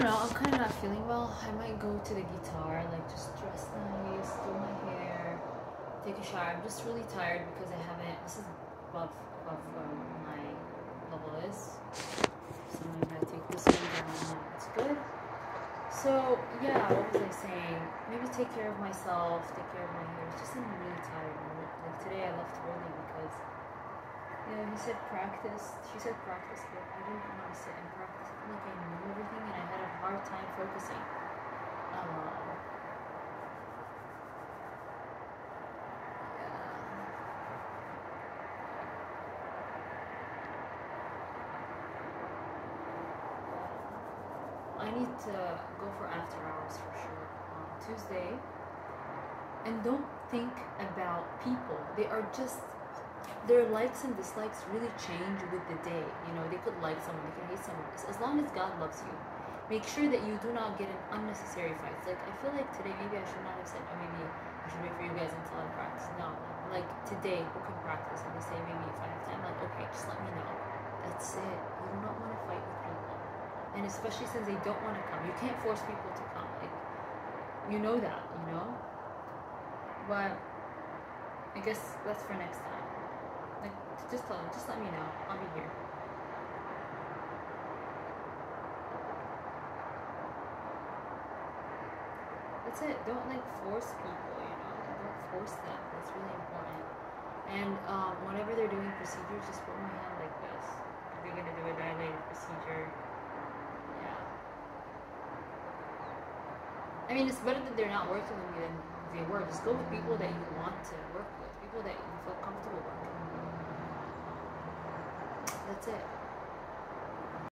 don't know. I'm kind of not feeling well. I might go to the guitar, like just dress nice, do my hair, take a shower. I'm just really tired because I haven't. This is above above um, my level is. So I'm gonna take this one down. It's good. So yeah, what was I saying? Maybe take care of myself, take care of my hair. It's just I'm really tired. Like today, I left early because yeah, he said practice. She said practice, but I didn't want to sit and practice. I feel like I knew everything and I hard time focusing. Um. I need to go for after hours for sure on Tuesday. And don't think about people. They are just their likes and dislikes really change with the day. You know, they could like someone, they could hate someone. As long as God loves you, make sure that you do not get in unnecessary fights. Like I feel like today, maybe I should not have said, oh, maybe I should wait for you guys until I practice. No, like today, who can practice? And they say maybe if I have time, like okay, just let me know. That's it. You do not want to fight with people, and especially since they don't want to come, you can't force people to come. Like you know that, you know. But I guess that's for next time. Like, just tell them, just let me know. I'll be here. That's it. Don't like force people, you know. Don't force them. That's really important. And um, whenever they're doing procedures, just put my hand like this. If they're gonna do a dilated procedure, yeah. I mean, it's better that they're not working with me than they were. Just go with people that you want to work with, people that you feel comfortable working. That's it.